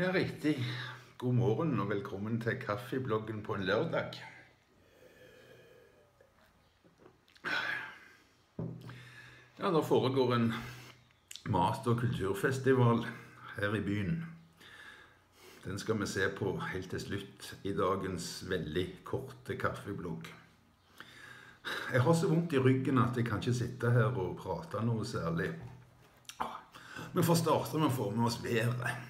Ja, riktig. God morgen og velkommen til kaffebloggen på en lørdag. Ja, det foregår en mat- og kulturfestival her i byen. Den skal vi se på helt til slutt i dagens veldig korte kaffeblogg. Jeg har så vondt i ryggen at jeg kan ikke sitte her og prate noe særlig. Vi får starte med å få med oss været.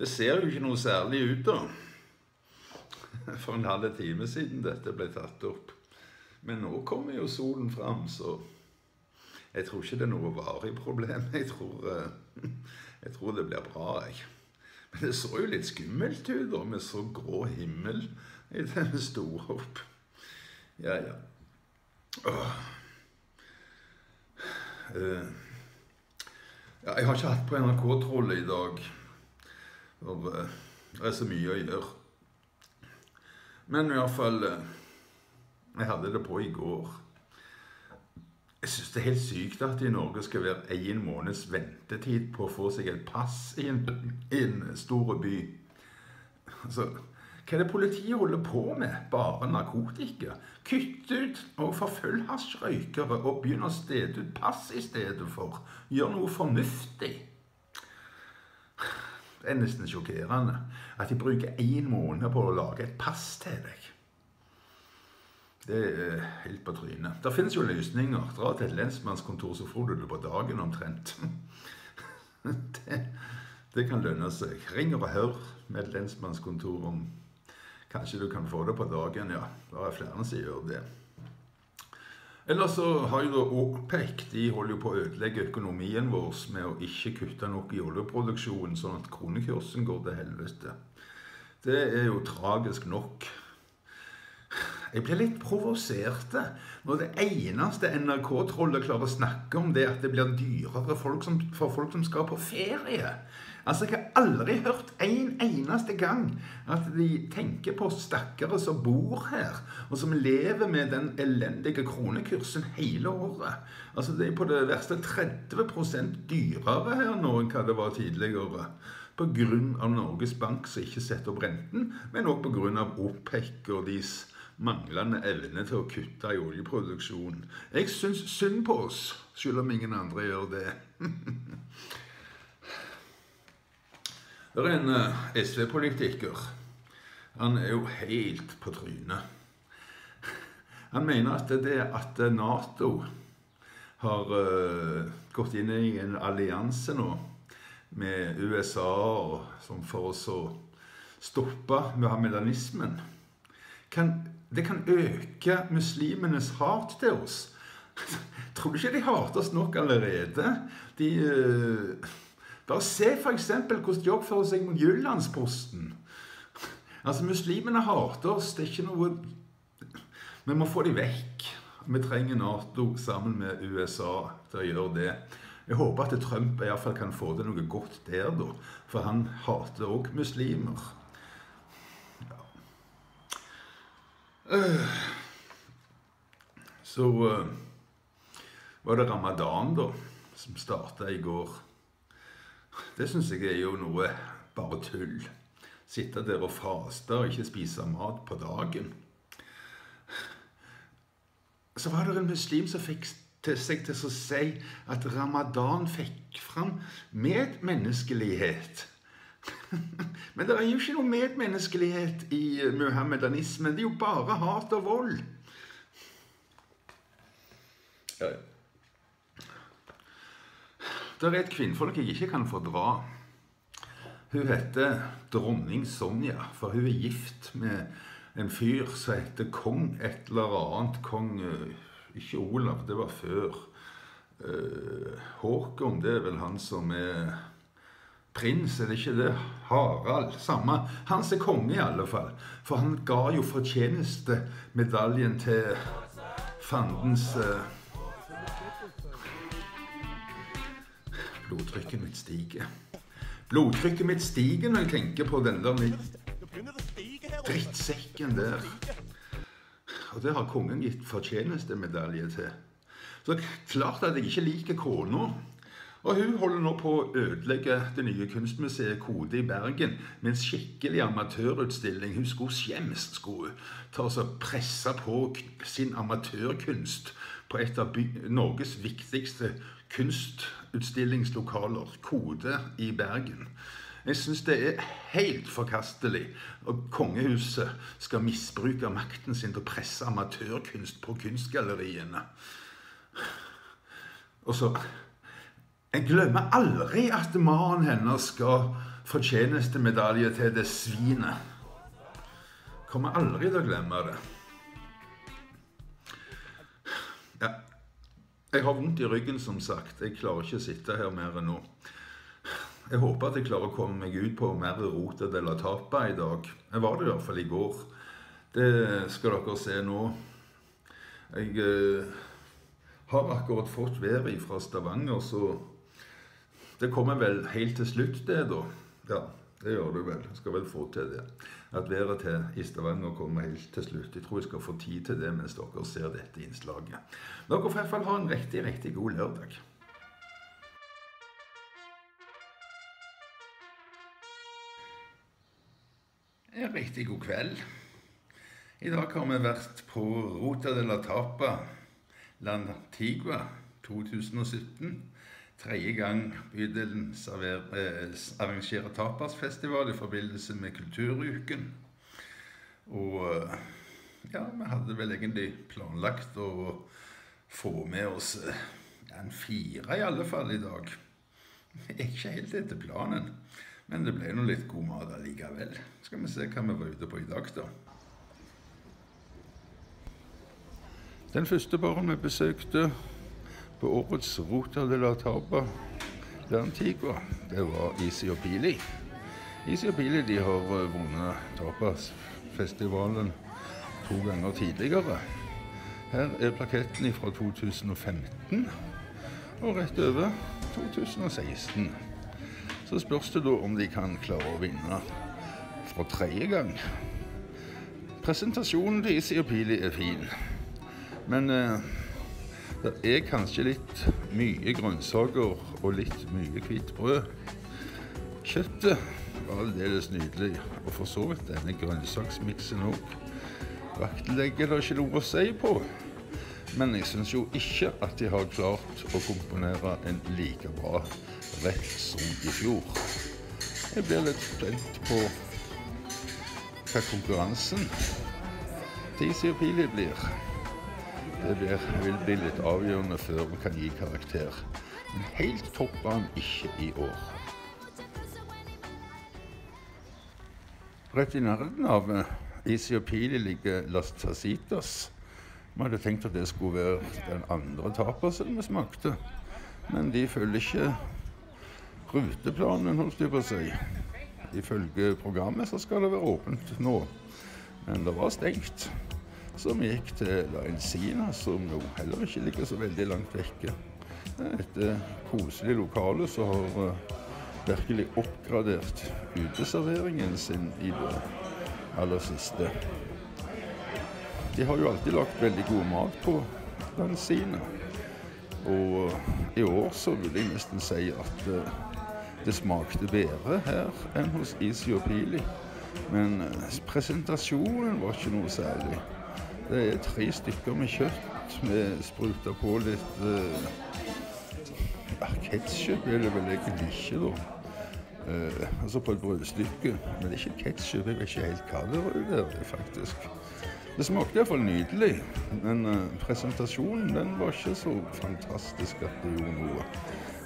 Det ser jo ikke noe særlig ut, da. For en halv time siden dette ble tatt opp. Men nå kommer jo solen fram, så jeg tror ikke det er noe varig problem. Jeg tror, eh, jeg tror det blir bra, jeg. Men det så jo litt skummelt ut da, med så grå himmel i den sto opp. Ja, ja. Åh. Uh, ja, jeg har ikke hatt på NRK-trollet i dag. For uh, det er så mye å gjøre. Men i hvert fall uh, Jeg hadde det på i går. Jeg syns det er helt sykt at i Norge skal være en måneds ventetid på å få seg et pass i en, i en stor by. Altså, hva er det politiet holder på med? Bare narkotika? Kutt ut og forfølg hasjrøykere og begynn å stede ut pass i stedet for. Gjør noe fornuftig. Det er nesten sjokkerende at de bruker én måned på å lage et pass til deg. Det er helt på trynet. Det finnes jo løsninger. Dra til et lensmannskontor, så får du det på dagen omtrent. Det, det kan lønne seg. Ring og hør med et lensmannskontor om Kanskje du kan få det på dagen, ja. Det er flere som gjør det. Ellers så har jo da OPEC de holder jo på å ødelegge økonomien vår med å ikke kutte nok i oljeproduksjonen, sånn at kronekursen går til helvete. Det er jo tragisk nok. Jeg blir litt provosert når det eneste NRK-trollet klarer å snakke om, det er at det blir dyrere for folk som skal på ferie. Altså, Jeg har aldri hørt en eneste gang at de tenker på stakkare som bor her, og som lever med den elendige kronekursen hele året. Altså, Det er på det verste 30% dyrere her nå enn hva det var tidligere. Pga. Norges Bank som ikke setter opp renten, men òg pga. OPEC og deres manglende evne til å kutte i oljeproduksjonen. Jeg syns synd på oss, selv om ingen andre gjør det. det er en uh, SV-politiker. Han er jo helt på trynet. Han mener at det at Nato har uh, gått inn i en allianse nå med USA som for å stoppe muhammedanismen det kan øke muslimenes hat til oss. Tror du ikke de hater oss nok allerede? De Bare se f.eks. hvordan de oppfører seg mot Jyllandsposten. Altså, Muslimene hater oss. Det er ikke noe Vi må få dem vekk. Vi trenger Nato sammen med USA til å gjøre det. Jeg håper at Trump i hvert fall kan få til noe godt der, da. For han hater òg muslimer. Så uh, var det ramadan, da, som starta i går. Det syns jeg er jo noe bare tull. Sitte der og faste og ikke spise mat på dagen. Så var det en muslim som fikk til seg til å si at ramadan fikk fram medmenneskelighet. Men det er jo ikke noe medmenneskelighet i muhammedanismen. Det er jo bare hat og vold. Ja, ja. Det er et kvinnfolk jeg ikke kan fordra. Hun heter dronning Sonja, for hun er gift med en fyr som heter kong et eller annet. Kong eh, Ikke Olav, det var før. Uh, Håkon, det er vel han som er prins, er det ikke det? Harald. Samme. Han er konge, i alle fall. For han ga jo fortjenestemedaljen til fandens Blodtrykket mitt stiger. Blodtrykket mitt stiger når jeg tenker på den der drittsekken der. Og det har kongen gitt fortjenestemedalje til. Så klart at jeg ikke liker kona. Og hun holder nå på å ødelegge det nye kunstmuseet Kode i Bergen med en skikkelig amatørutstilling. Hun skulle skjems, skulle hun. Ta og presse på sin amatørkunst på et av Norges viktigste kunstutstillingslokaler, Kode i Bergen. Jeg syns det er helt forkastelig at kongehuset skal misbruke makten sin til å presse amatørkunst på kunstgalleriene. Og så Jeg glemmer aldri at mannen hennes skal fortjenestemedalje til det svinet. Kommer aldri til å glemme det. Ja. Jeg har vondt i ryggen, som sagt. Jeg klarer ikke å sitte her mer enn nå. Jeg håper at jeg klarer å komme meg ut på mer Rota de la Tapa i dag. Jeg var det i hvert fall i går. Det skal dere se nå. Jeg eh, har akkurat fått været fra Stavanger, så det kommer vel helt til slutt, det, da. Ja, det gjør du vel. Skal vel få til det. At været til i Stavanger kommer helt til slutt. Jeg tror jeg skal få tid til det mens dere ser dette innslaget. Dere får i hvert fall ha en riktig, riktig god lørdag. En riktig god kveld. I dag har vi vært på Rota de la Tapa, Lantigua 2017. Tredje gang bydelen eh, arrangerer tapasfestival i forbindelse med Kulturuken. Og eh, ja, vi hadde vel egentlig planlagt å få med oss eh, en fire i alle fall i dag. Ikke helt etter planen. Men det ble nå litt god mat allikevel. Skal vi se hva vi var ute på i dag, da. Den første baren vi besøkte på årets Ruta de la Taba de Antigua, det var Easy og Pili. Easy og Pili de har eh, vunnet Tapasfestivalen to ganger tidligere. Her er plaketten fra 2015, og rett over 2016. Så spørs det da om de kan klare å vinne for tredje gang. Presentasjonen til Isi og Pili er fin, men eh, det er kanskje litt mye grønnsaker og litt mye hvitt brød. Kjøttet var aldeles nydelig, og for så vidt denne grønnsaksmiksen òg. Vaktlegger det ikke noe å si på. Men jeg syns jo ikke at de har klart å komponere en like bra rett som i fjor. Jeg blir litt spent på hva konkurransen til sier Pili blir. Det der vil bli litt avgjørende før vi kan gi karakter. Men helt topper han ikke i år. Rett i nærheten av Isi og Pili ligger Las Tacitas vi hadde tenkt at det skulle være den andre tapasen vi smakte. Men de følger ikke ruteplanen, holdt jeg på å si. Ifølge programmet så skal det være åpent nå, men det var stengt. Vi gikk til La Encina, som jo heller ikke ligger så veldig langt vekke. Et koselig lokale som har uh, virkelig oppgradert uteserveringen sin i det aller siste. De har jo alltid lagt veldig god mat på La Encina. Og i år så vil jeg nesten si at det smakte bedre her enn hos og Pili. Men presentasjonen var ikke noe særlig. Det er tre stykker med kjøtt. Vi spruta på litt ja, Ketsjup er det vel egentlig ikke, da. Uh, altså på et brødstykke. Men det er ikke ketsjup. Jeg vet ikke helt hva det er, faktisk. Det smakte iallfall nydelig, men uh, presentasjonen den var ikke så fantastisk at det gjorde noe.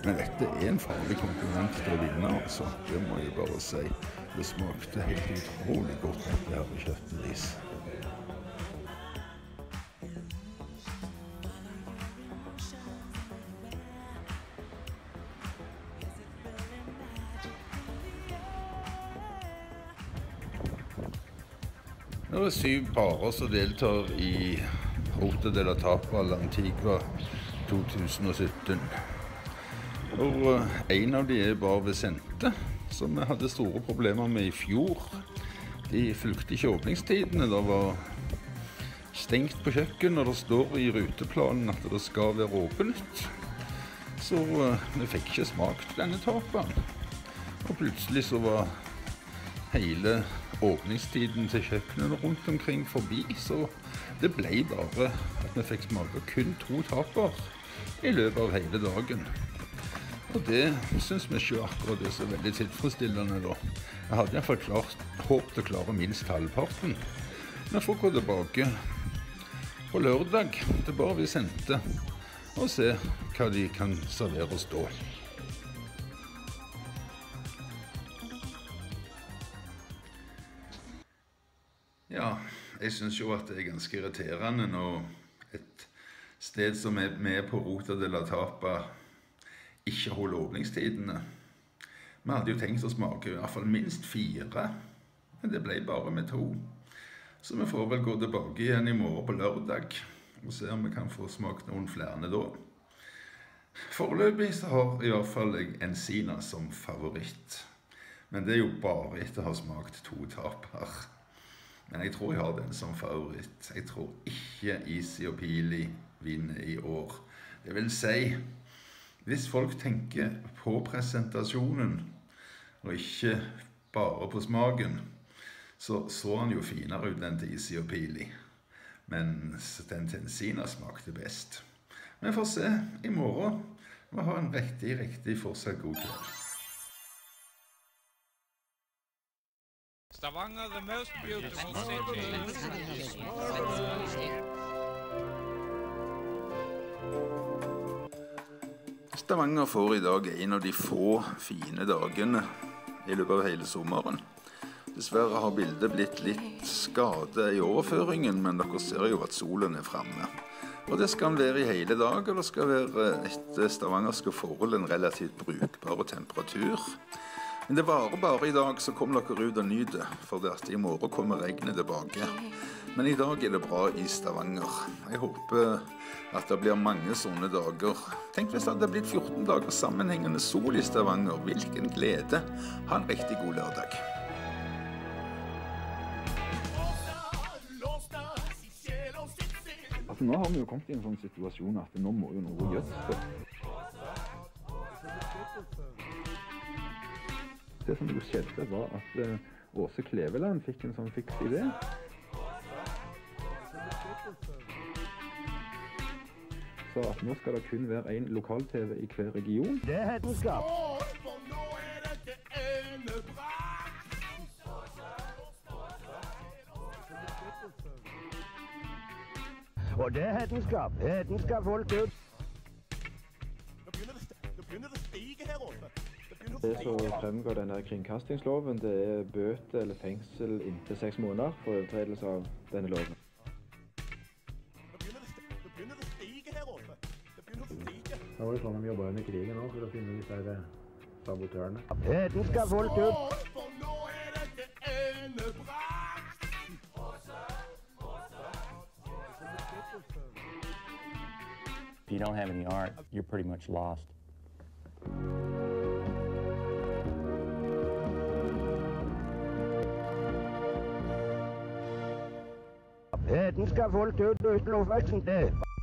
Men dette er en farlig konkurrent til å vinne, altså. Det må jeg bare si. Det smakte helt utrolig godt, dette her kjøttet deres. Det syv parer som deltar i Rote de la Tapa Lantigua 2017. Og eh, en av de er Bar Vicente, som vi hadde store problemer med i fjor. De fulgte ikke åpningstidene. Det var stengt på kjøkken, og det står i ruteplanen at det skal være åpent. Så uh, vi fikk ikke smakt denne tapaen. Og plutselig så var hele åpningstiden til kjøkkenene rundt omkring forbi, så det ble bare at vi fikk smake kun to taper i løpet av hele dagen. Og det syns vi ikke akkurat er så veldig tilfredsstillende, da. Jeg hadde iallfall klart, håpet å klare minst halvparten. Vi får gå tilbake på lørdag til vi sendte og se hva de kan servere oss da. Jeg syns jo at det er ganske irriterende når et sted som er med på Rota de la Tapa, ikke holder åpningstidene. Vi hadde jo tenkt å smake i hvert fall minst fire, men det ble bare med to. Så vi får vel gå tilbake igjen i morgen på lørdag og se om vi kan få smakt noen flere da. Foreløpig så har i hvert fall jeg Ensina som favoritt. Men det er jo bare etter å ha smakt to taper. Men jeg tror jeg har den som favoritt. Jeg tror ikke Easy og Pili vinner i år. Det vil si, hvis folk tenker på presentasjonen og ikke bare på smaken, så så han jo finere ut enn til Easy og Pili. Mens den Tensina smakte best. Vi får se i morgen. Vi har en riktig, riktig fortsatt god kveld. Stavanger, the most beautiful city. Stavanger får i dag en av de få fine dagene i løpet av hele sommeren. Dessverre har bildet blitt litt skade i overføringen, men dere ser jo at solen er framme. Og det skal den være i hele dag, og det skal være etter stavangerske forhold en relativt brukbar temperatur. Men det varer bare i dag, så kom dere ut og nyt det, for at i morgen kommer regnet tilbake. Men i dag er det bra i Stavanger. Jeg håper at det blir mange sånne dager. Tenk hvis det hadde blitt 14 dager sammenhengende sol i Stavanger. Hvilken glede. Ha en riktig god lørdag. Altså, nå har vi jo kommet i en sånn situasjon at nå må jo noe gjøres. Det som skjedde, var at eh, Åse Kleveland fikk en sånn fiks idé. Så at nå skal det kun være én lokal-TV i hver region. Det er hedenskap. Og det er hedenskap. Hedenskap folk ut. Det som fremgår denne kringkastingsloven, det er bøter eller fengsel inntil seks måneder for overtredelse av denne loven. Det. Da var det sånn de jobba under krigen òg, for å finne disse her, sabotørene. Du skal folk ut. For nå er dette endebrakt. If you don't have any art, you're pretty much lost. Hetenskap folk ut uten. Det